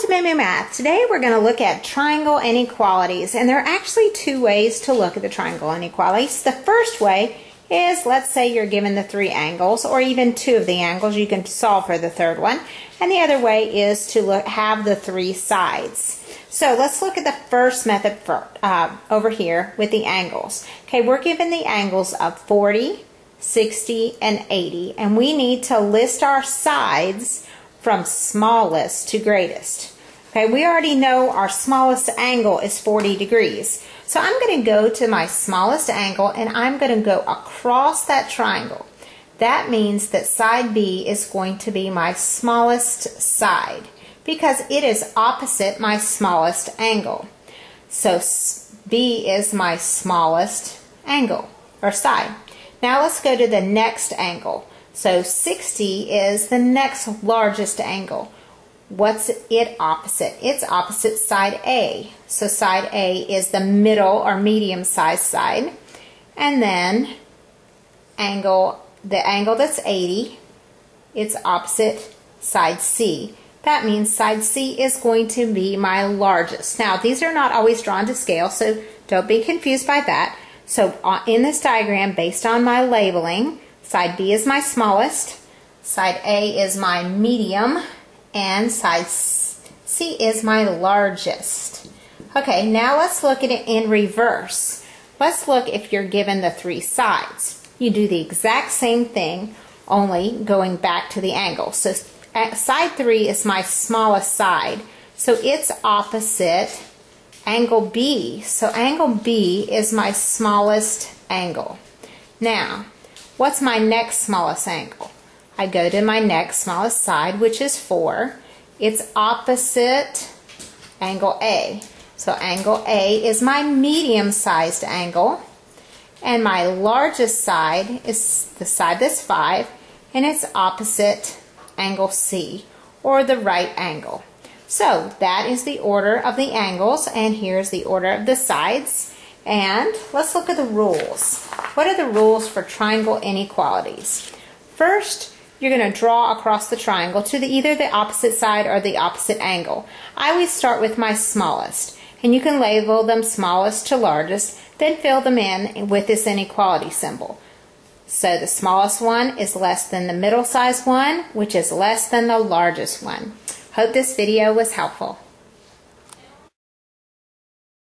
To Moo Math. Today we're going to look at triangle inequalities and there are actually two ways to look at the triangle inequalities. The first way is let's say you're given the three angles or even two of the angles you can solve for the third one and the other way is to look, have the three sides. So let's look at the first method for, uh, over here with the angles. Okay, we're given the angles of 40, 60, and 80 and we need to list our sides from smallest to greatest. Okay, we already know our smallest angle is 40 degrees. So I'm going to go to my smallest angle and I'm going to go across that triangle. That means that side B is going to be my smallest side because it is opposite my smallest angle. So B is my smallest angle or side. Now let's go to the next angle. So 60 is the next largest angle. What's it opposite? It's opposite side A. So side A is the middle or medium sized side. And then angle, the angle that's 80, it's opposite side C. That means side C is going to be my largest. Now, these are not always drawn to scale, so don't be confused by that. So uh, in this diagram, based on my labeling, Side B is my smallest, side A is my medium, and side C is my largest. Okay, now let's look at it in reverse. Let's look if you're given the three sides. You do the exact same thing, only going back to the angle. So uh, side 3 is my smallest side, so it's opposite angle B. So angle B is my smallest angle. Now, What's my next smallest angle? I go to my next smallest side, which is 4. It's opposite angle A. So angle A is my medium-sized angle. And my largest side is the side that's 5, and it's opposite angle C, or the right angle. So that is the order of the angles, and here's the order of the sides. And let's look at the rules. What are the rules for triangle inequalities? First, you're going to draw across the triangle to the, either the opposite side or the opposite angle. I always start with my smallest, and you can label them smallest to largest, then fill them in with this inequality symbol. So the smallest one is less than the middle sized one, which is less than the largest one. Hope this video was helpful.